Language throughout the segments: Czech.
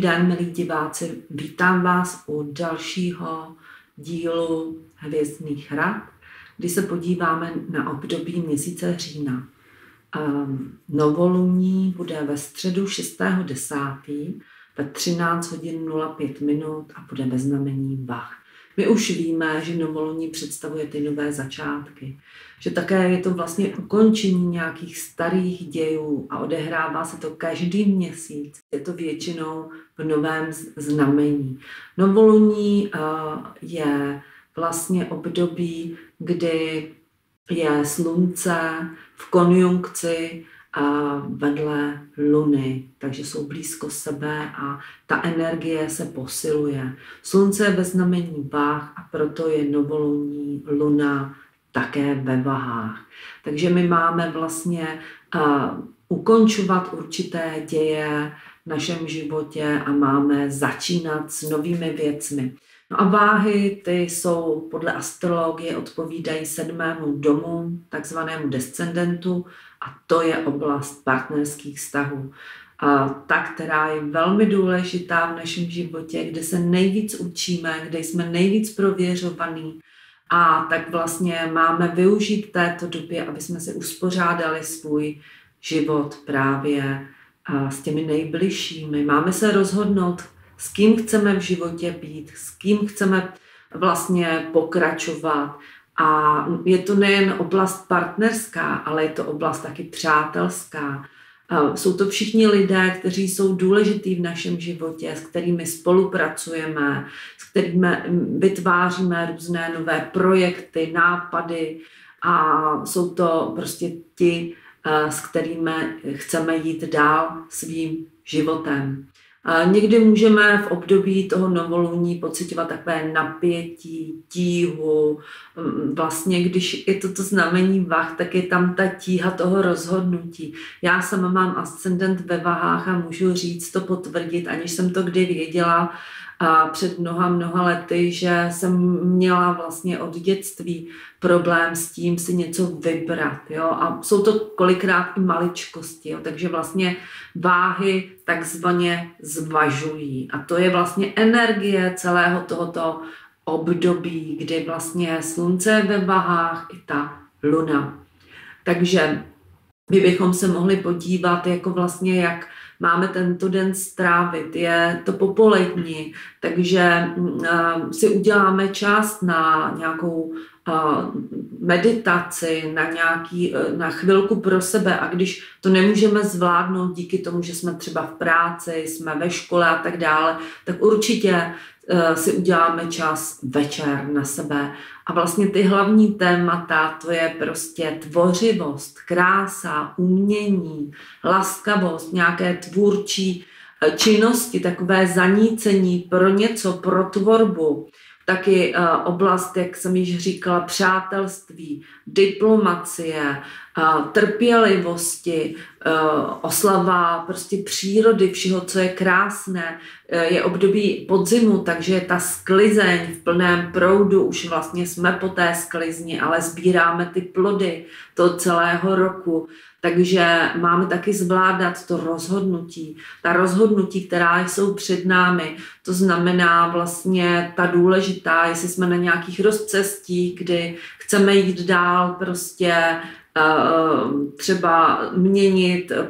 Den, milí diváci. Vítám vás u dalšího dílu Hvězdných rad, kdy se podíváme na období měsíce října. Um, novoluní bude ve středu 6.10. ve 13 hodin 05 minut a bude ve znamení Bach. My už víme, že novoluní představuje ty nové začátky, že také je to vlastně ukončení nějakých starých dějů a odehrává se to každý měsíc. Je to většinou v novém znamení. Novoluní eh, je vlastně období, kdy je slunce v konjunkci vedle Luny, takže jsou blízko sebe a ta energie se posiluje. Slunce je ve znamení váh a proto je novoluní Luna také ve vahách. Takže my máme vlastně uh, ukončovat určité děje v našem životě a máme začínat s novými věcmi. No a váhy, ty jsou podle astrologie odpovídají sedmému domu, takzvanému descendentu, a to je oblast partnerských vztahů. A ta, která je velmi důležitá v našem životě, kde se nejvíc učíme, kde jsme nejvíc prověřovaní. A tak vlastně máme využít této době, aby jsme si uspořádali svůj život právě s těmi nejbližšími. Máme se rozhodnout, s kým chceme v životě být, s kým chceme vlastně pokračovat. A je to nejen oblast partnerská, ale je to oblast taky přátelská. Jsou to všichni lidé, kteří jsou důležitý v našem životě, s kterými spolupracujeme, s kterými vytváříme různé nové projekty, nápady a jsou to prostě ti, s kterými chceme jít dál svým životem. Někdy můžeme v období toho novoluní pocitovat takové napětí, tíhu. Mm, vlastně, když je to to znamení vah, tak je tam ta tíha toho rozhodnutí. Já sama mám ascendent ve vahách a můžu říct to potvrdit, aniž jsem to kdy věděla, a před mnoha, mnoha lety, že jsem měla vlastně od dětství problém s tím si něco vybrat. Jo? A jsou to kolikrát i maličkosti, jo? takže vlastně váhy takzvaně zvažují. A to je vlastně energie celého tohoto období, kdy vlastně slunce ve váhách i ta luna. Takže my bychom se mohli podívat, jako vlastně jak máme tento den strávit. Je to popolední, takže mm, si uděláme čas na nějakou meditaci, na, nějaký, e, na chvilku pro sebe a když to nemůžeme zvládnout díky tomu, že jsme třeba v práci, jsme ve škole a tak dále, tak určitě Eh, si uděláme čas večer na sebe. A vlastně ty hlavní témata, to je prostě tvořivost, krása, umění, laskavost, nějaké tvůrčí eh, činnosti, takové zanícení pro něco, pro tvorbu taky uh, oblast, jak jsem již říkala, přátelství, diplomacie, trpělivosti, uh, oslava prostě přírody, všeho, co je krásné. Je období podzimu, takže je ta sklizeň v plném proudu, už vlastně jsme po té sklizni, ale sbíráme ty plody toho celého roku. Takže máme taky zvládat to rozhodnutí. Ta rozhodnutí, která jsou před námi, to znamená vlastně ta důležitá, jestli jsme na nějakých rozcestí, kdy chceme jít dál prostě třeba měnit eh,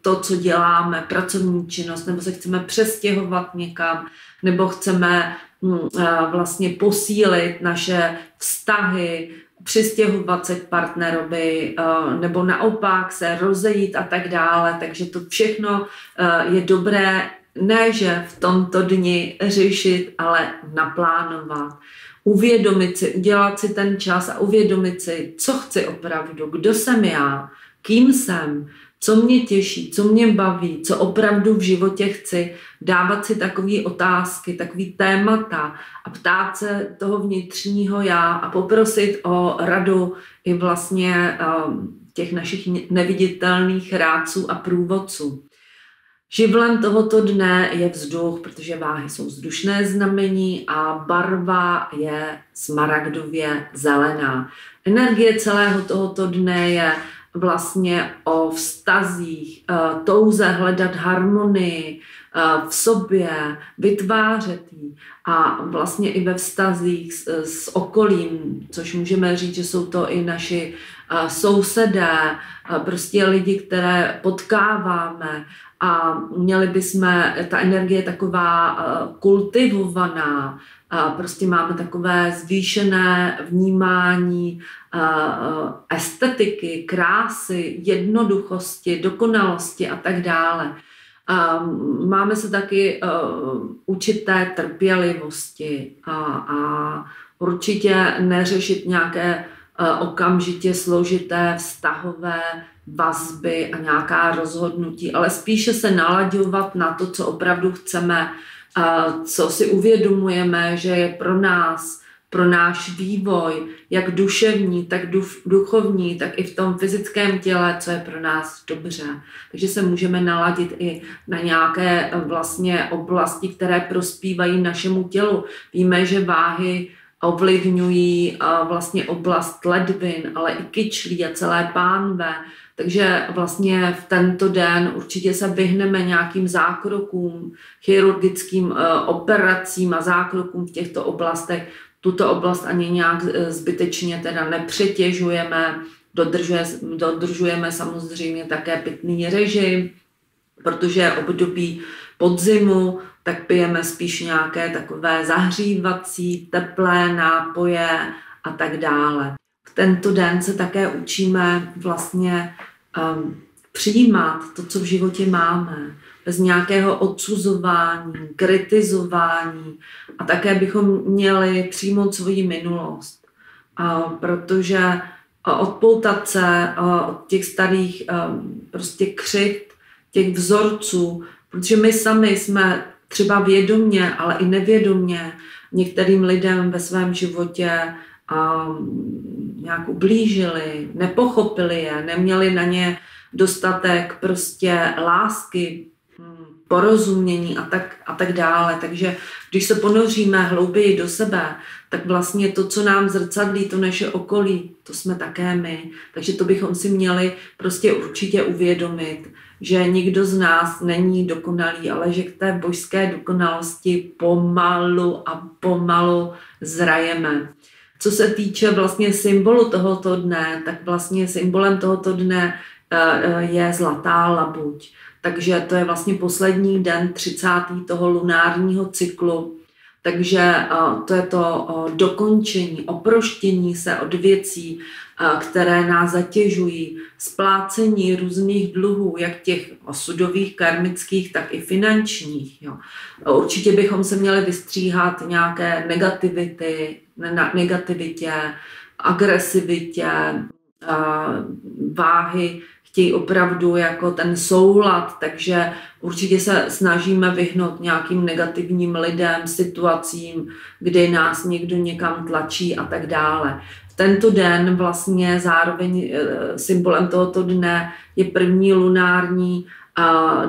to, co děláme, pracovní činnost, nebo se chceme přestěhovat někam, nebo chceme hm, eh, vlastně posílit naše vztahy, přistěhovat se k partnerovi eh, nebo naopak se rozejít a tak dále. Takže to všechno eh, je dobré ne, že v tomto dni řešit, ale naplánovat. Uvědomit si, udělat si ten čas a uvědomit si, co chci opravdu, kdo jsem já, kým jsem, co mě těší, co mě baví, co opravdu v životě chci, dávat si takové otázky, takové témata a ptát se toho vnitřního já a poprosit o radu i vlastně um, těch našich neviditelných rádců a průvodců. Živlem tohoto dne je vzduch, protože váhy jsou vzdušné znamení a barva je smaragdově zelená. Energie celého tohoto dne je vlastně o vztazích, eh, touze hledat harmonii, v sobě, vytvářet ji a vlastně i ve vztazích s, s okolím, což můžeme říct, že jsou to i naši sousedé, prostě lidi, které potkáváme a měli bychom, ta energie je taková kultivovaná, prostě máme takové zvýšené vnímání estetiky, krásy, jednoduchosti, dokonalosti a tak dále. Máme se taky učit té trpělivosti a, a určitě neřešit nějaké okamžitě složité vztahové vazby a nějaká rozhodnutí, ale spíše se nalaďovat na to, co opravdu chceme co si uvědomujeme, že je pro nás, pro náš vývoj, jak duševní, tak duchovní, tak i v tom fyzickém těle, co je pro nás dobře. Takže se můžeme naladit i na nějaké eh, vlastně oblasti, které prospívají našemu tělu. Víme, že váhy ovlivňují eh, vlastně oblast ledvin, ale i kyčlí a celé pánve, takže vlastně v tento den určitě se vyhneme nějakým zákrokům, chirurgickým eh, operacím a zákrokům v těchto oblastech. Tuto oblast ani nějak eh, zbytečně teda nepřetěžujeme, dodržuje, dodržujeme samozřejmě také pitný režim, protože období podzimu, tak pijeme spíš nějaké takové zahřívací, teplé nápoje a tak dále. V tento den se také učíme vlastně um, přijímat to, co v životě máme, bez nějakého odsuzování, kritizování. A také bychom měli přijmout svoji minulost, a protože odpoutat se od těch starých um, prostě křivt, těch vzorců, protože my sami jsme třeba vědomně, ale i nevědomně některým lidem ve svém životě a nějak ublížili, nepochopili je, neměli na ně dostatek prostě lásky, hm, porozumění a tak, a tak dále. Takže když se ponoříme hlouběji do sebe, tak vlastně to, co nám zrcadlí, to naše okolí, to jsme také my. Takže to bychom si měli prostě určitě uvědomit, že nikdo z nás není dokonalý, ale že k té božské dokonalosti pomalu a pomalu zrajeme. Co se týče vlastně symbolu tohoto dne, tak vlastně symbolem tohoto dne eh, eh, je zlatá labuť. Takže to je vlastně poslední den 30. toho lunárního cyklu. Takže eh, to je to dokončení, oproštění se od věcí, které nás zatěžují, splácení různých dluhů, jak těch osudových, karmických, tak i finančních. Jo. Určitě bychom se měli vystříhat nějaké negativity, negativitě, agresivitě, váhy, chtějí opravdu jako ten soulad, takže určitě se snažíme vyhnout nějakým negativním lidem, situacím, kdy nás někdo někam tlačí a tak dále. Tento den vlastně zároveň eh, symbolem tohoto dne je první lunární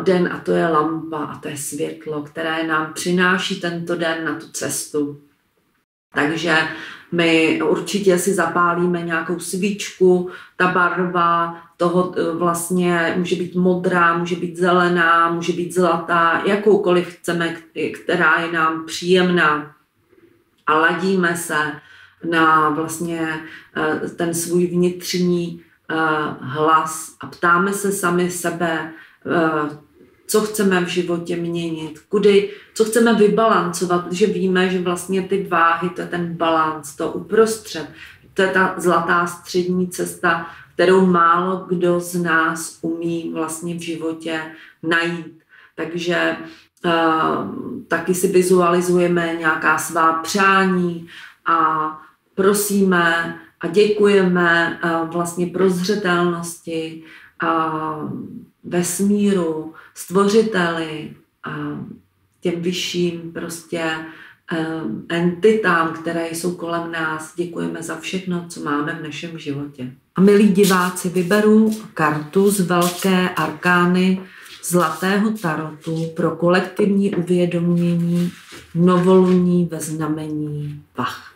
den a to je lampa a to je světlo, které nám přináší tento den na tu cestu. Takže my určitě si zapálíme nějakou svíčku, ta barva toho eh, vlastně může být modrá, může být zelená, může být zlatá, jakoukoliv chceme, která je nám příjemná. A ladíme se na vlastně eh, ten svůj vnitřní eh, hlas a ptáme se sami sebe, co chceme v životě měnit, kudy, co chceme vybalancovat, protože víme, že vlastně ty váhy, to je ten balans, to uprostřed, to je ta zlatá střední cesta, kterou málo kdo z nás umí vlastně v životě najít. Takže uh, taky si vizualizujeme nějaká svá přání a prosíme a děkujeme uh, vlastně prozřetelnosti a vesmíru, stvořiteli a těm vyšším prostě um, entitám, které jsou kolem nás. Děkujeme za všechno, co máme v našem životě. A milí diváci, vyberu kartu z velké arkány zlatého tarotu pro kolektivní uvědomění novoluní ve znamení Vach.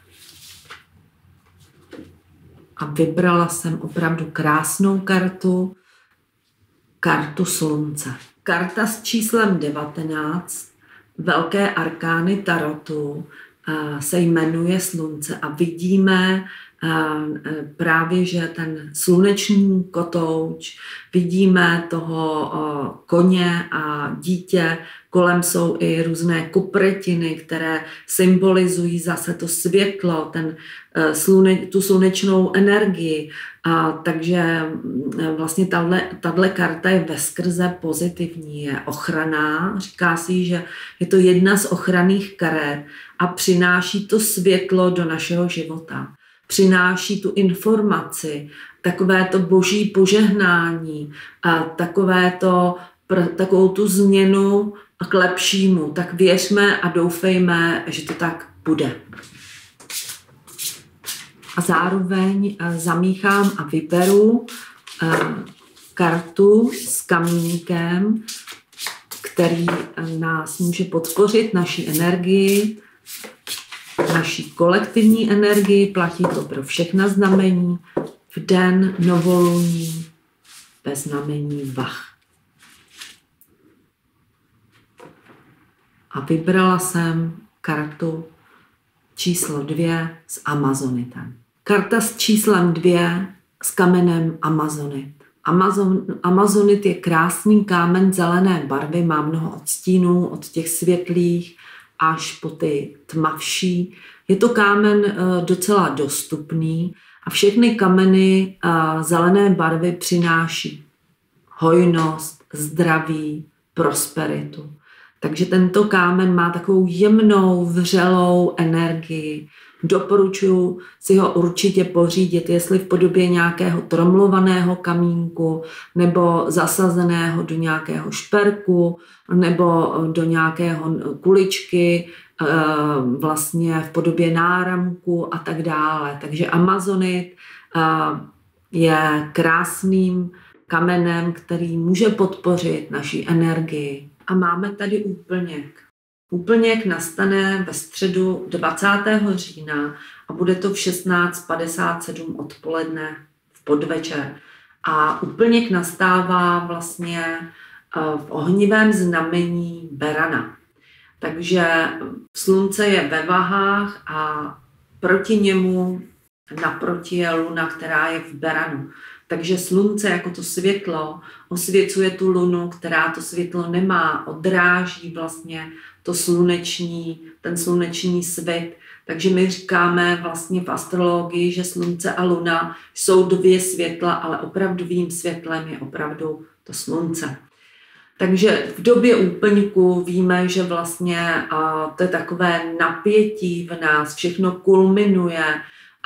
A vybrala jsem opravdu krásnou kartu, kartu slunce. karta s číslem 19 velké arkány Tarotu se jmenuje Slunce a vidíme právě, že ten sluneční kotouč, vidíme toho koně a dítě, kolem jsou i různé kupretiny, které symbolizují zase to světlo, ten, e, slune, tu slunečnou energii. A takže vlastně tahle karta je veskrze pozitivní, je ochraná. Říká si, že je to jedna z ochranných karet a přináší to světlo do našeho života přináší tu informaci, takové to boží požehnání a takové to, takovou tu změnu k lepšímu. Tak věřme a doufejme, že to tak bude. A zároveň eh, zamíchám a vyberu eh, kartu s kamínkem, který eh, nás může podpořit naší energii naší kolektivní energii, platí to pro všechna znamení, v den novoluní ve znamení Vach. A vybrala jsem kartu číslo dvě s Amazonitem. Karta s číslem dvě s kamenem Amazonit. Amazon, Amazonit je krásný kámen zelené barvy, má mnoho odstínů od těch světlých až po ty tmavší. Je to kámen eh, docela dostupný a všechny kameny eh, zelené barvy přináší hojnost, zdraví, prosperitu. Takže tento kámen má takovou jemnou, vřelou energii. Doporučuji si ho určitě pořídit, jestli v podobě nějakého tromlovaného kamínku, nebo zasazeného do nějakého šperku, nebo do nějakého kuličky, eh, vlastně v podobě náramku a tak dále. Takže Amazonit eh, je krásným kamenem, který může podpořit naši energii. A máme tady úplněk. Úplněk nastane ve středu 20. října a bude to v 16.57 odpoledne v podvečer. A úplněk nastává vlastně eh, v ohnivém znamení Berana. Takže slunce je ve vahách a proti němu naproti je luna, která je v Beranu. Takže slunce jako to světlo osvěcuje tu lunu, která to světlo nemá, odráží vlastně to sluneční, ten sluneční svět. Takže my říkáme vlastně v astrologii, že slunce a luna jsou dvě světla, ale opravdovým světlem je opravdu to slunce. Takže v době úplňku víme, že vlastně a to je takové napětí v nás, všechno kulminuje,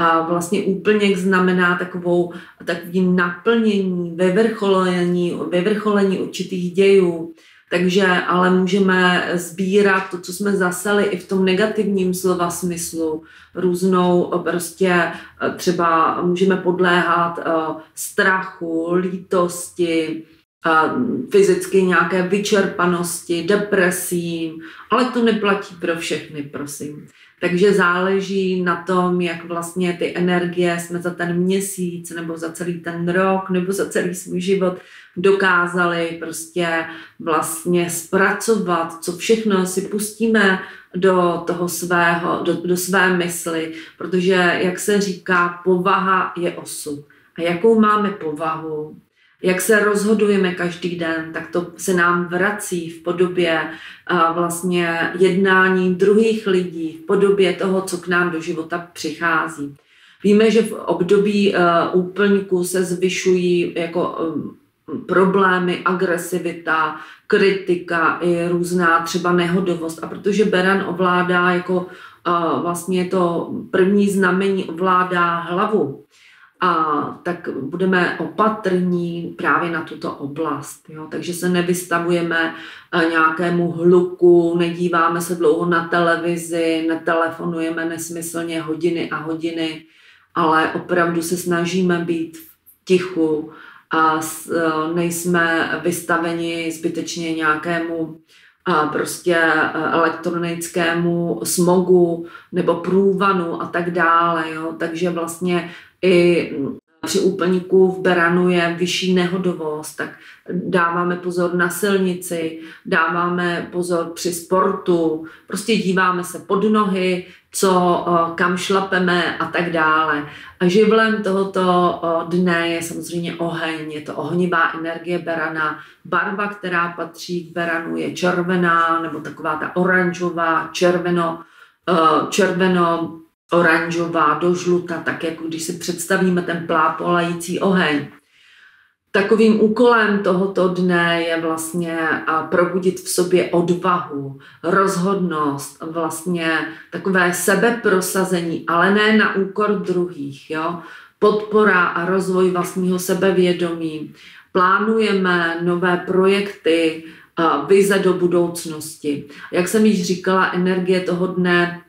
a vlastně úplněk znamená takovou, takový naplnění, vyvrcholení, vyvrcholení určitých dějů. Takže ale můžeme sbírat to, co jsme zaseli i v tom negativním slova smyslu, různou prostě třeba můžeme podléhat eh, strachu, lítosti, fyzicky nějaké vyčerpanosti, depresím, ale to neplatí pro všechny, prosím. Takže záleží na tom, jak vlastně ty energie jsme za ten měsíc nebo za celý ten rok nebo za celý svůj život dokázali prostě vlastně zpracovat, co všechno si pustíme do toho svého, do, do své mysli, protože, jak se říká, povaha je osud. A jakou máme povahu, jak se rozhodujeme každý den, tak to se nám vrací v podobě vlastně jednání druhých lidí, v podobě toho, co k nám do života přichází. Víme, že v období úplňku se zvyšují jako um, problémy, agresivita, kritika i různá třeba nehodovost. A protože Beran ovládá jako vlastně to první znamení ovládá hlavu, a tak budeme opatrní právě na tuto oblast. Jo? Takže se nevystavujeme eh, nějakému hluku, nedíváme se dlouho na televizi, netelefonujeme nesmyslně hodiny a hodiny, ale opravdu se snažíme být v tichu a eh, nejsme vystaveni zbytečně nějakému prostě eh, elektronickému smogu nebo průvanu a tak dále. Jo? Takže vlastně i při úplníku v Beranu je vyšší nehodovost, tak dáváme pozor na silnici, dáváme pozor při sportu, prostě díváme se pod nohy, co, kam šlapeme a tak dále. A živlem tohoto dne je samozřejmě oheň, je to ohnivá energie berana. Barva, která patří k beranu, je červená nebo taková ta oranžová, červeno, červeno oranžová do žluta, tak jako když si představíme ten plápolající oheň. Takovým úkolem tohoto dne je vlastně probudit v sobě odvahu, rozhodnost, vlastně takové sebeprosazení, ale ne na úkor druhých. Jo? Podpora a rozvoj vlastního sebevědomí. Plánujeme nové projekty, vize do budoucnosti. Jak jsem již říkala, energie toho dne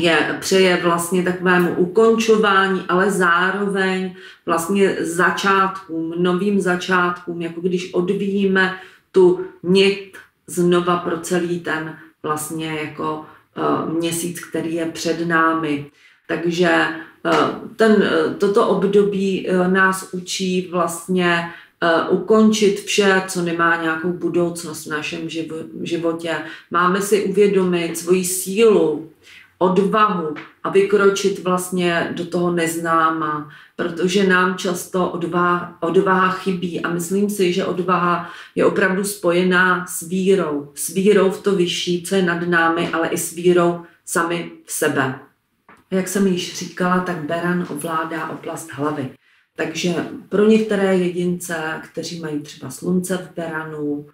je, přeje vlastně takovému ukončování, ale zároveň vlastně začátkům, novým začátkům, jako když odvíjíme tu nit znova pro celý ten vlastně jako uh, měsíc, který je před námi. Takže uh, ten, uh, toto období nás učí vlastně ukončit vše, co nemá nějakou budoucnost v našem životě. Máme si uvědomit svoji sílu, odvahu a vykročit vlastně do toho neznáma, protože nám často odvaha, odvaha chybí a myslím si, že odvaha je opravdu spojená s vírou. S vírou v to vyšší, co je nad námi, ale i s vírou sami v sebe. Jak jsem již říkala, tak Beran ovládá oblast hlavy. Takže pro některé jedince, kteří mají třeba slunce v Beranu,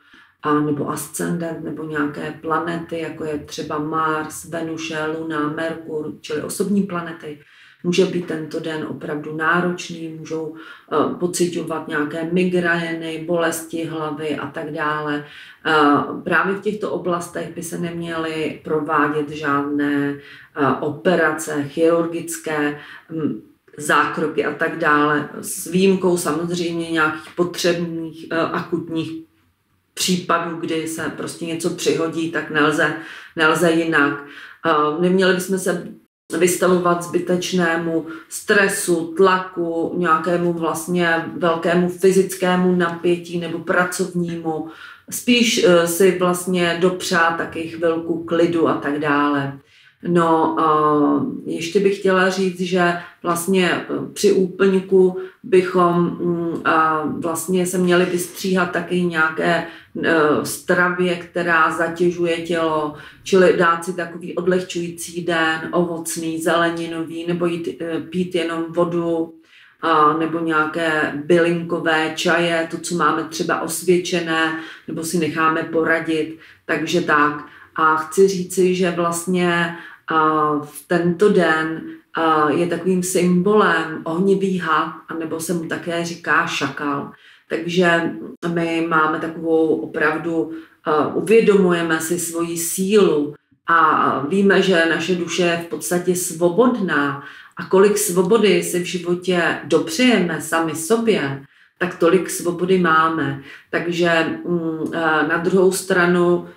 a nebo ascendent, nebo nějaké planety, jako je třeba Mars, Venuše, Luna, Merkur, čili osobní planety, může být tento den opravdu náročný, můžou uh, pocitovat nějaké migrény, bolesti hlavy a tak dále. Uh, právě v těchto oblastech by se neměly provádět žádné uh, operace chirurgické, um, zákroky a tak dále, s výjimkou samozřejmě nějakých potřebných akutních případů, kdy se prostě něco přihodí, tak nelze, nelze jinak. Neměli bychom se vystavovat zbytečnému stresu, tlaku, nějakému vlastně velkému fyzickému napětí nebo pracovnímu. Spíš e, si vlastně dopřát taky chvilku klidu a tak dále. No, ještě bych chtěla říct, že vlastně e, při úplňku bychom mm, vlastně se měli vystříhat taky nějaké stravě, která zatěžuje tělo, čili dát si takový odlehčující den, ovocný, zeleninový, nebo jít, e, pít jenom vodu, a, nebo nějaké bylinkové čaje, to, co máme třeba osvědčené, nebo si necháme poradit, takže tak. A chci říci, že vlastně v tento den je takovým symbolem ohnivý had, anebo se mu také říká šakal. Takže my máme takovou opravdu, uvědomujeme si svoji sílu a víme, že naše duše je v podstatě svobodná a kolik svobody si v životě dopřejeme sami sobě, tak tolik svobody máme. Takže mm, na druhou stranu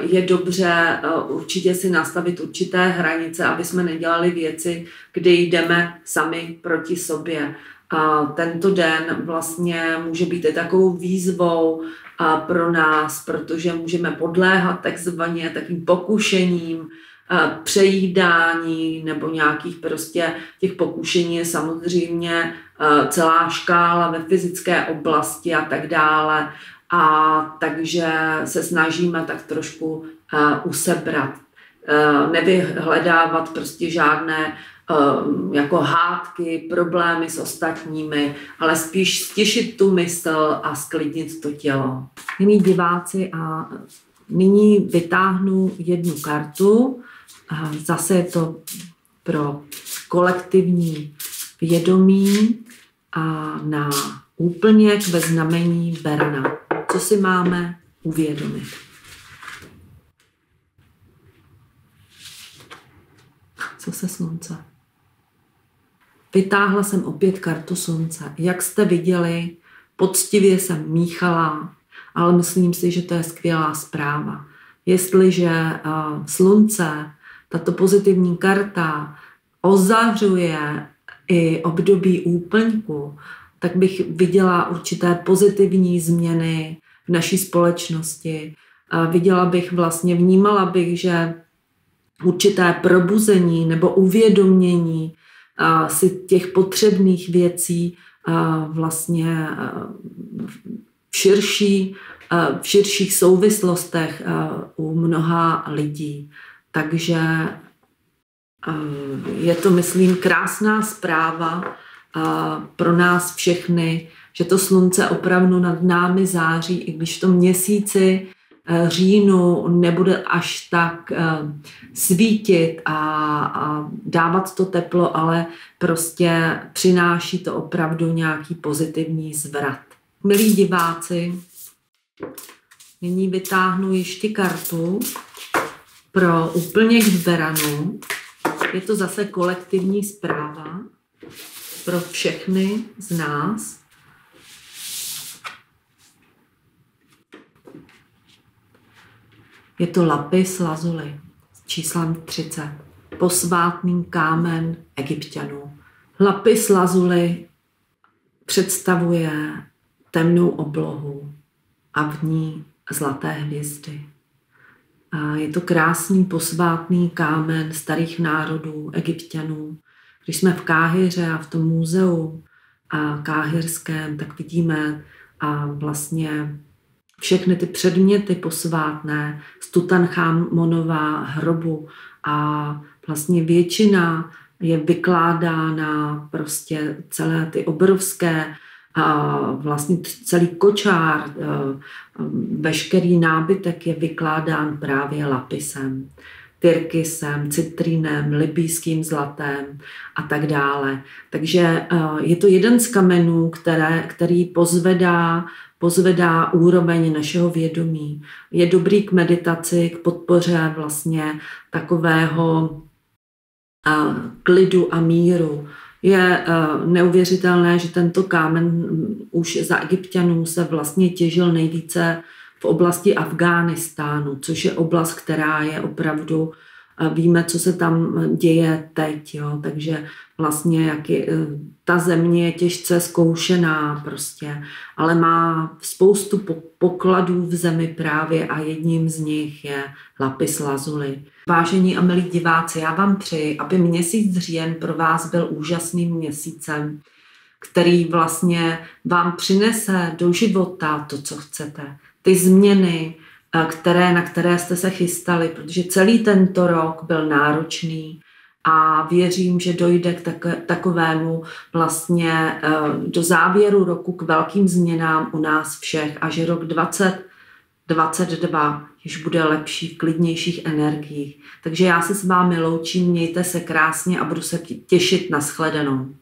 je dobře určitě si nastavit určité hranice, aby jsme nedělali věci, kdy jdeme sami proti sobě. A tento den vlastně může být i takovou výzvou pro nás, protože můžeme podléhat takzvaně takým pokušením, přejídání nebo nějakých prostě těch pokušení je samozřejmě celá škála ve fyzické oblasti a tak dále. A takže se snažíme tak trošku uh, usebrat, uh, nevyhledávat prostě žádné jako hádky, problémy s ostatními, ale spíš stěšit tu mysl a sklidnit to tělo. Milí diváci, a nyní vytáhnu jednu kartu. Zase je to pro kolektivní vědomí a na úplněk ve znamení Berna co si máme uvědomit. Co se slunce? Vytáhla jsem opět kartu slunce. Jak jste viděli, poctivě jsem míchala, ale myslím si, že to je skvělá zpráva. Jestliže uh, slunce, tato pozitivní karta, ozařuje i období úplňku, tak bych viděla určité pozitivní změny v naší společnosti. A viděla bych vlastně, vnímala bych, že určité probuzení nebo uvědomění si těch potřebných věcí vlastně v, širší, v širších souvislostech u mnoha lidí. Takže je to, myslím, krásná zpráva pro nás všechny, že to slunce opravdu nad námi září, i když v tom měsíci e, říjnu nebude až tak e, svítit a, a dávat to teplo, ale prostě přináší to opravdu nějaký pozitivní zvrat. Milí diváci, nyní vytáhnu ještě kartu pro úplně k Beranu. Je to zase kolektivní zpráva pro všechny z nás. Je to lapis lazuli s číslem 30. Posvátný kámen egyptianů. Lapis lazuli představuje temnou oblohu a v ní zlaté hvězdy. Je to krásný posvátný kámen starých národů, egyptianů. Když jsme v Káhyře a v tom muzeu a káhyrském, tak vidíme a vlastně všechny ty předměty posvátné z Tutanchamonova hrobu a vlastně většina je vykládána prostě celé ty obrovské a vlastně celý kočár, e, veškerý nábytek je vykládán právě lapisem, tyrkysem, citrínem, libýským zlatem a tak dále. Takže e, je to jeden z kamenů, které, který pozvedá pozvedá úroveň našeho vědomí. Je dobrý k meditaci, k podpoře vlastně takového e, klidu a míru je uh, neuvěřitelné, že tento kámen mm, už za egyptianů se vlastně těžil nejvíce v oblasti Afghánistánu, což je oblast, která je opravdu víme, co se tam děje teď, jo, takže vlastně jak je, eh, ta země je těžce zkoušená prostě, ale má spoustu pokladů v zemi právě a jedním z nich je lapis lazuli. Vážení a milí diváci, já vám přeji, aby měsíc říjen pro vás byl úžasným měsícem, který vlastně vám přinese do života to, co chcete. Ty změny, které, na které jste se chystali, protože celý tento rok byl náročný a věřím, že dojde k takovému vlastně eh, do závěru roku k velkým změnám u nás všech a že rok 2022 již bude lepší v klidnějších energiích. Takže já se s vámi loučím, mějte se krásně a budu se těšit na shledanou.